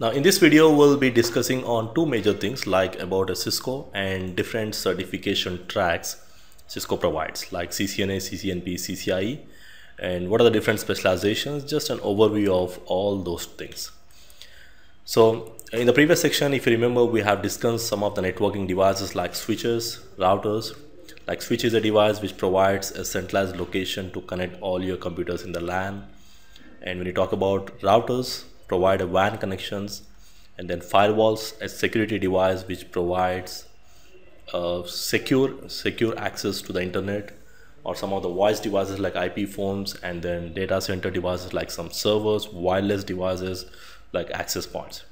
Now in this video we'll be discussing on two major things like about a Cisco and different certification tracks Cisco provides like CCNA, CCNP, CCIE and what are the different specializations just an overview of all those things. So in the previous section if you remember we have discussed some of the networking devices like switches, routers like switch is a device which provides a centralized location to connect all your computers in the LAN and when you talk about routers provide a WAN connections and then firewalls a security device which provides uh, secure secure access to the internet or some of the voice devices like IP phones and then data center devices like some servers wireless devices like access points.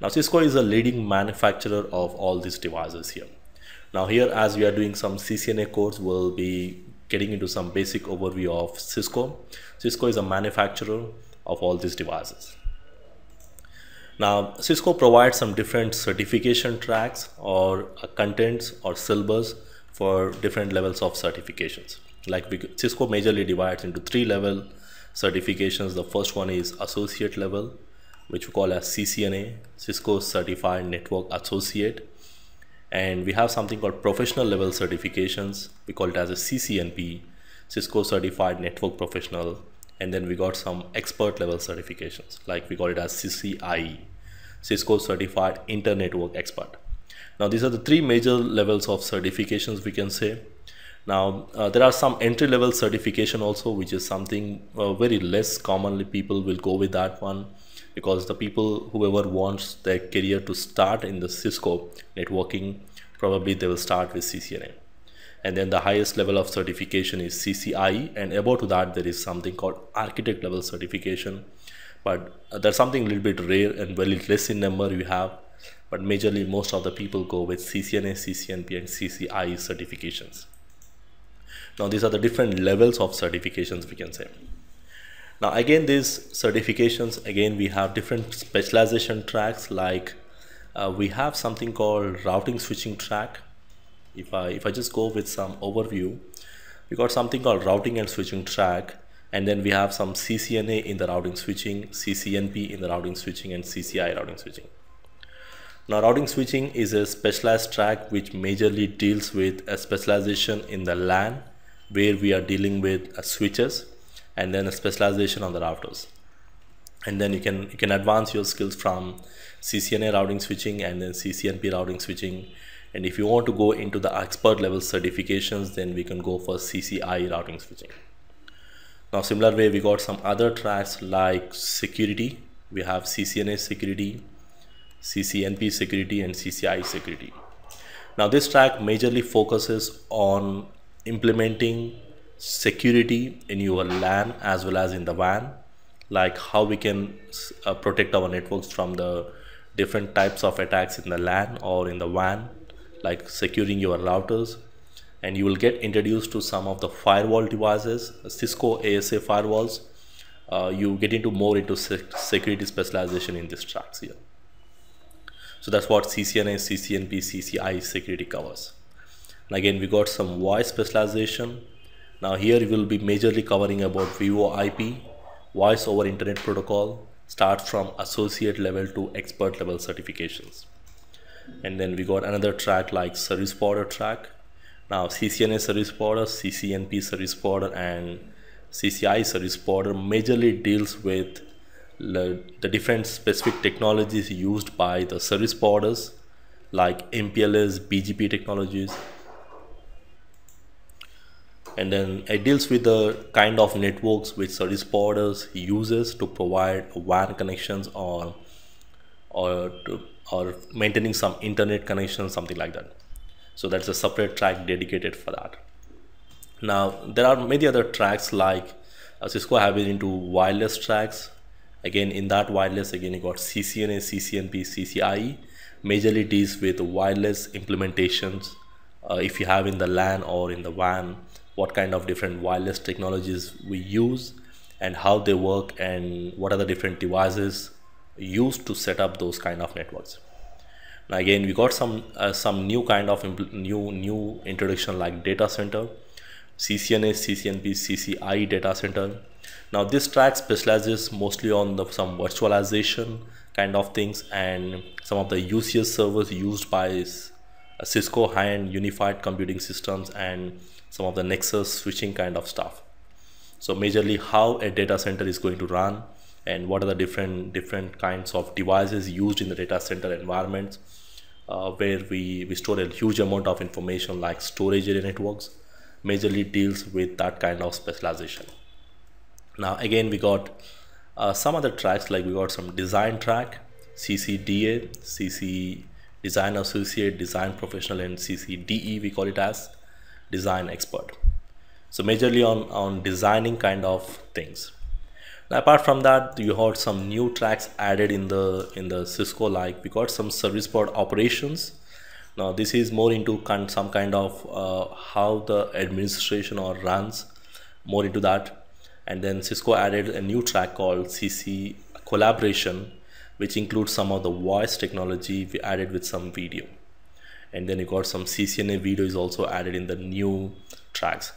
Now Cisco is a leading manufacturer of all these devices here. Now here as we are doing some CCNA course we'll be getting into some basic overview of Cisco. Cisco is a manufacturer of all these devices now, Cisco provides some different certification tracks or uh, contents or syllabus for different levels of certifications. Like Cisco majorly divides into three level certifications. The first one is associate level, which we call as CCNA, Cisco Certified Network Associate. And we have something called professional level certifications. We call it as a CCNP, Cisco Certified Network Professional and then we got some expert level certifications like we call it as CCIE Cisco Certified Internetwork Expert. Now these are the three major levels of certifications we can say. Now uh, there are some entry level certification also which is something uh, very less commonly people will go with that one because the people whoever wants their career to start in the Cisco networking probably they will start with CCNA and then the highest level of certification is CCIE and above to that there is something called architect level certification. But uh, there's something a little bit rare and very less in number you have. But majorly most of the people go with CCNA, CCNP and CCIE certifications. Now these are the different levels of certifications we can say. Now again these certifications again we have different specialization tracks. Like uh, we have something called routing switching track if I if I just go with some overview we got something called routing and switching track and then we have some CCNA in the routing switching CCNP in the routing switching and CCIE routing switching. Now routing switching is a specialized track which majorly deals with a specialization in the LAN where we are dealing with uh, switches and then a specialization on the routers. And then you can you can advance your skills from CCNA routing switching and then CCNP routing switching and if you want to go into the expert level certifications then we can go for CCIE routing switching. Now similar way we got some other tracks like security. We have CCNA security CCNP security and CCIE security. Now this track majorly focuses on implementing security in your LAN as well as in the WAN like how we can uh, protect our networks from the different types of attacks in the LAN or in the WAN like securing your routers and you will get introduced to some of the firewall devices Cisco ASA firewalls. Uh, you get into more into sec security specialization in these tracks here. So that's what CCNA, CCNP, CCIE security covers. And again we got some voice specialization. Now here we will be majorly covering about VoIP voice over internet protocol start from associate level to expert level certifications and then we got another track like service provider track. Now CCNA service provider, CCNP service provider and CCIE service provider majorly deals with the, different specific technologies used by the service providers like MPLS, BGP technologies. And then it deals with the kind of networks which service providers uses to provide WAN connections or or to or maintaining some internet connection something like that. So that's a separate track dedicated for that. Now there are many other tracks like uh, Cisco have been into wireless tracks. Again in that wireless again you got CCNA, CCNP, CCIE majorly deals with wireless implementations. Uh, if you have in the LAN or in the WAN what kind of different wireless technologies we use and how they work and what are the different devices used to set up those kind of networks now again we got some uh, some new kind of new new introduction like data center CCNA, CCNP, CCIE data center now this track specializes mostly on the some virtualization kind of things and some of the UCS servers used by Cisco high-end unified computing systems and some of the Nexus switching kind of stuff. So majorly how a data center is going to run and what are the different different kinds of devices used in the data center environments uh, where we, we store a huge amount of information like storage area networks majorly deals with that kind of specialization. Now again we got uh, some other tracks like we got some design track, CCDA, CC Design Associate, Design Professional and CCDE we call it as Design Expert. So majorly on, on designing kind of things. Now apart from that you heard some new tracks added in the in the Cisco like we got some service port operations? Now this is more into some kind of uh, how the administration or runs more into that. And then Cisco added a new track called CC collaboration which includes some of the voice technology we added with some video. And then you got some CCNA video is also added in the new tracks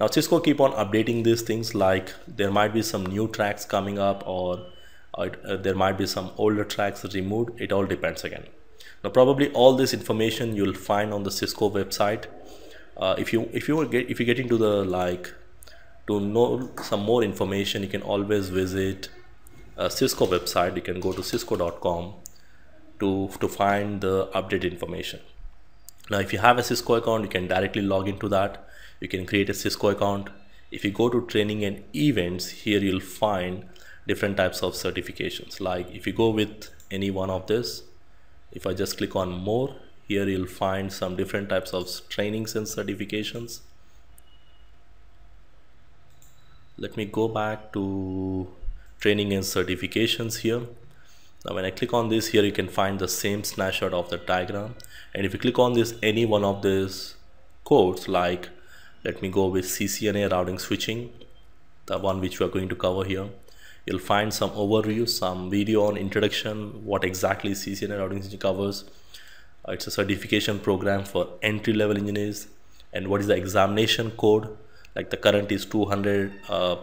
now Cisco keep on updating these things like there might be some new tracks coming up or uh, there might be some older tracks removed. It all depends again. Now probably all this information you'll find on the Cisco website. Uh, if you if you get if you get into the like to know some more information you can always visit a Cisco website. You can go to cisco.com to to find the updated information. Now if you have a Cisco account you can directly log into that you can create a Cisco account. If you go to training and events here you'll find different types of certifications. Like if you go with any one of this if I just click on more here you'll find some different types of trainings and certifications. Let me go back to training and certifications here. Now when I click on this here you can find the same snapshot of the diagram. And if you click on this any one of these codes like let me go with CCNA routing switching the one which we are going to cover here. You'll find some overview, some video on introduction, what exactly CCNA routing switching covers. Uh, it's a certification program for entry level engineers. And what is the examination code? Like the current is 200 uh,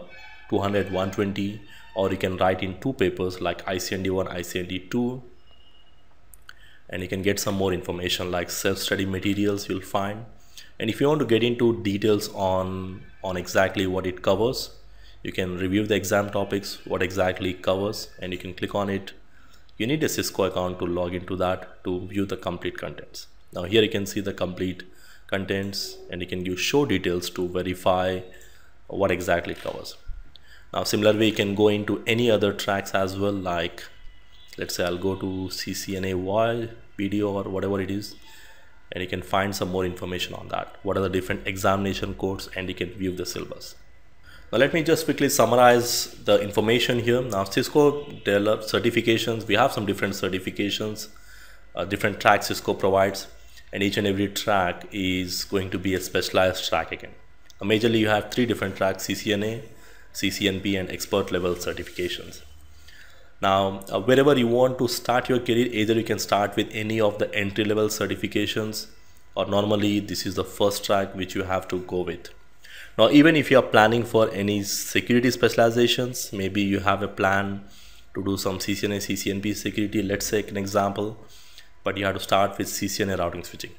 200 120 or you can write in two papers like ICND1 ICND2 and you can get some more information like self-study materials you'll find and if you want to get into details on on exactly what it covers you can review the exam topics what exactly covers and you can click on it. You need a Cisco account to log into that to view the complete contents. Now here you can see the complete contents and you can use show details to verify what exactly it covers. Now similarly you can go into any other tracks as well like let's say I'll go to CCNA video or whatever it is and you can find some more information on that what are the different examination codes and you can view the syllabus now let me just quickly summarize the information here. Now Cisco develops certifications. We have some different certifications, uh, different tracks Cisco provides and each and every track is going to be a specialized track again. Now, majorly you have three different tracks, CCNA, CCNP and expert level certifications. Now, uh, wherever you want to start your career, either you can start with any of the entry level certifications or normally this is the first track which you have to go with. Now, even if you are planning for any security specializations, maybe you have a plan to do some CCNA, CCNP security, let's take an example, but you have to start with CCNA routing switching.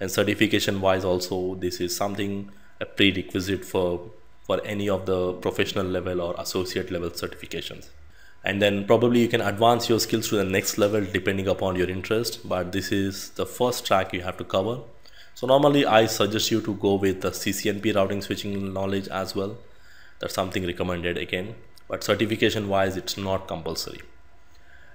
And certification wise also, this is something a prerequisite for, for any of the professional level or associate level certifications. And then probably you can advance your skills to the next level depending upon your interest, but this is the first track you have to cover so normally I suggest you to go with the CCNP routing switching knowledge as well. That's something recommended again, but certification wise, it's not compulsory.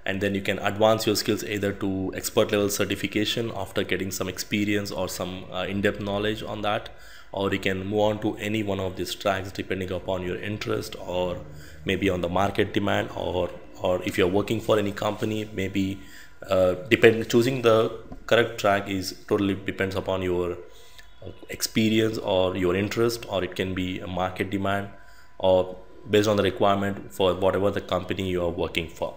And then you can advance your skills either to expert level certification after getting some experience or some uh, in-depth knowledge on that, or you can move on to any one of these tracks depending upon your interest or maybe on the market demand or or if you're working for any company, maybe uh, depend choosing the correct track is totally depends upon your uh, experience or your interest or it can be a market demand or based on the requirement for whatever the company you are working for